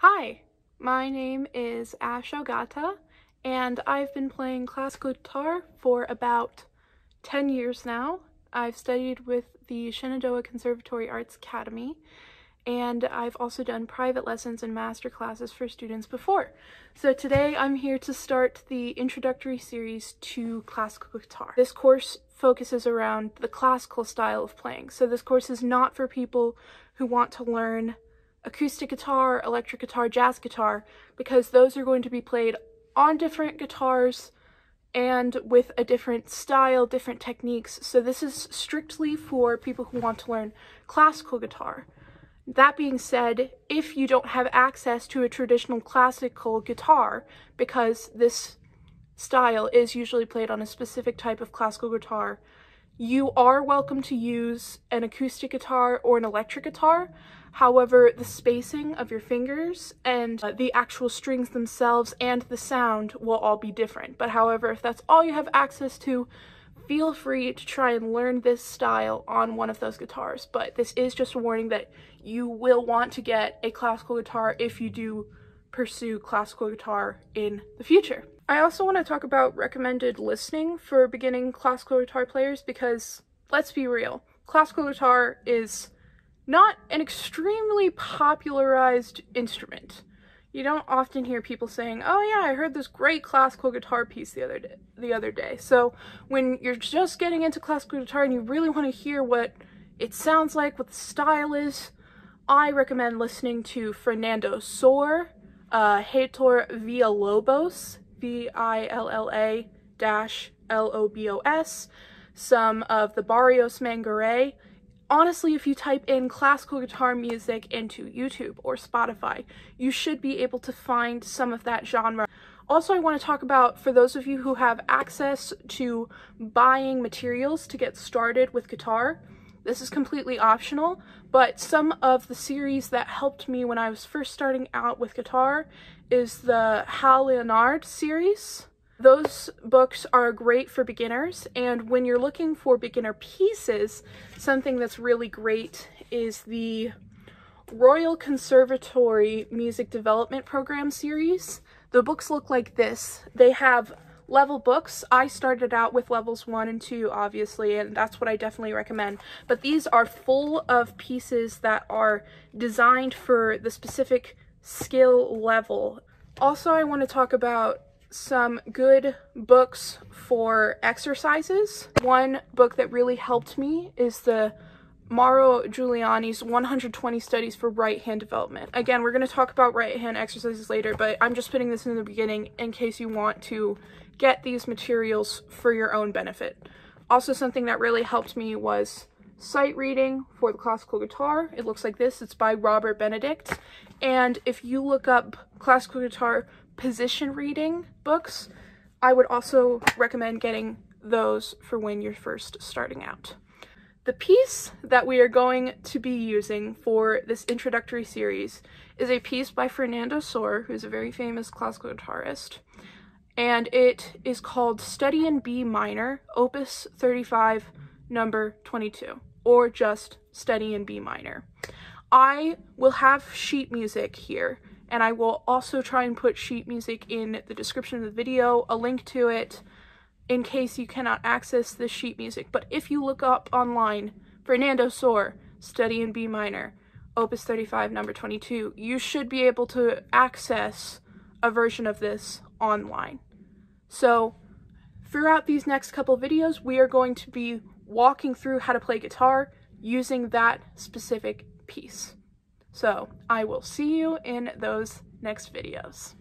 Hi, my name is Ash Ogata, and I've been playing classical guitar for about 10 years now. I've studied with the Shenandoah Conservatory Arts Academy, and I've also done private lessons and master classes for students before. So today I'm here to start the introductory series to classical guitar. This course focuses around the classical style of playing. So this course is not for people who want to learn acoustic guitar, electric guitar, jazz guitar, because those are going to be played on different guitars and with a different style, different techniques. So this is strictly for people who want to learn classical guitar. That being said, if you don't have access to a traditional classical guitar, because this style is usually played on a specific type of classical guitar, you are welcome to use an acoustic guitar or an electric guitar. However, the spacing of your fingers and uh, the actual strings themselves and the sound will all be different. But however, if that's all you have access to, feel free to try and learn this style on one of those guitars. But this is just a warning that you will want to get a classical guitar if you do pursue classical guitar in the future. I also want to talk about recommended listening for beginning classical guitar players because, let's be real, classical guitar is not an extremely popularized instrument. You don't often hear people saying, "Oh yeah, I heard this great classical guitar piece the other day." The other day. So when you're just getting into classical guitar and you really want to hear what it sounds like, what the style is, I recommend listening to Fernando Sor, uh, Heitor Villa-Lobos, V-I-L-L-A dash L-O-B-O-S, some of the Barrios Mangoré. Honestly, if you type in classical guitar music into YouTube or Spotify, you should be able to find some of that genre. Also, I want to talk about, for those of you who have access to buying materials to get started with guitar, this is completely optional, but some of the series that helped me when I was first starting out with guitar is the Hal Leonard series. Those books are great for beginners, and when you're looking for beginner pieces, something that's really great is the Royal Conservatory Music Development Program series. The books look like this. They have level books. I started out with levels one and two, obviously, and that's what I definitely recommend. But these are full of pieces that are designed for the specific skill level. Also, I want to talk about some good books for exercises. One book that really helped me is the Mauro Giuliani's 120 Studies for Right Hand Development. Again, we're going to talk about right hand exercises later, but I'm just putting this in the beginning in case you want to get these materials for your own benefit. Also, something that really helped me was sight reading for the classical guitar. It looks like this. It's by Robert Benedict. And if you look up classical guitar position reading books, I would also recommend getting those for when you're first starting out. The piece that we are going to be using for this introductory series is a piece by Fernando Sor, who's a very famous classical guitarist, and it is called Study in B Minor, Opus 35, number 22, or just Study in B Minor. I will have sheet music here, and I will also try and put sheet music in the description of the video, a link to it, in case you cannot access the sheet music. But if you look up online, Fernando Sor, Study in B minor, Opus 35, number 22, you should be able to access a version of this online. So throughout these next couple videos, we are going to be walking through how to play guitar using that specific piece. So I will see you in those next videos.